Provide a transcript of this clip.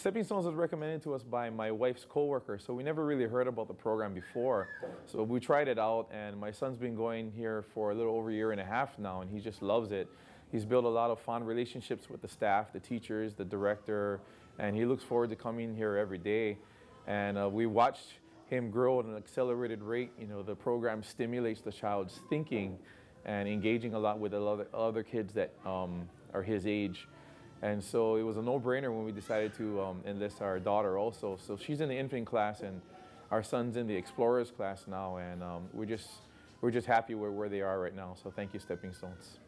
Stepping Stones was recommended to us by my wife's coworker, so we never really heard about the program before. So we tried it out, and my son's been going here for a little over a year and a half now, and he just loves it. He's built a lot of fond relationships with the staff, the teachers, the director, and he looks forward to coming here every day. And uh, we watched him grow at an accelerated rate. You know, the program stimulates the child's thinking and engaging a lot with other, other kids that um, are his age. And so it was a no-brainer when we decided to um, enlist our daughter also. So she's in the infant class and our son's in the explorers class now. And um, we're, just, we're just happy where, where they are right now. So thank you, Stepping Stones.